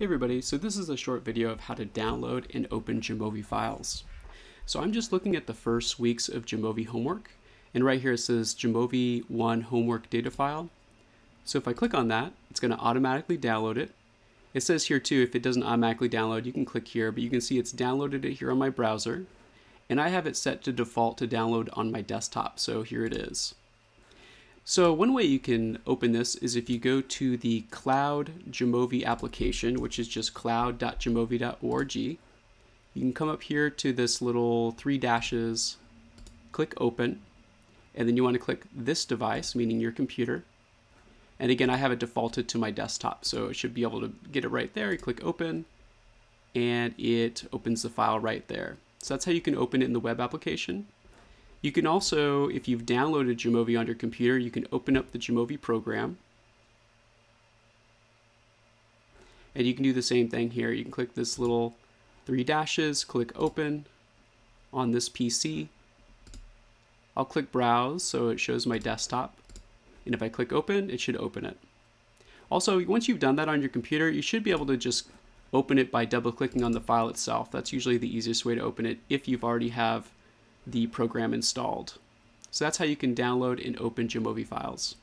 Hey everybody, so this is a short video of how to download and open Jamovi files. So I'm just looking at the first weeks of Jamovi homework, and right here it says Jamovi 1 homework data file. So if I click on that, it's going to automatically download it. It says here too, if it doesn't automatically download, you can click here, but you can see it's downloaded it here on my browser, and I have it set to default to download on my desktop, so here it is. So one way you can open this is if you go to the Cloud Jamovi application, which is just cloud.jamovi.org. You can come up here to this little three dashes, click open, and then you want to click this device, meaning your computer. And again, I have it defaulted to my desktop, so it should be able to get it right there. You click open, and it opens the file right there. So that's how you can open it in the web application. You can also, if you've downloaded Jamovi on your computer, you can open up the Jamovi program. And you can do the same thing here. You can click this little three dashes, click open on this PC. I'll click browse so it shows my desktop. And if I click open, it should open it. Also, once you've done that on your computer, you should be able to just open it by double clicking on the file itself. That's usually the easiest way to open it if you've already have the program installed. So that's how you can download and open Jamovi files.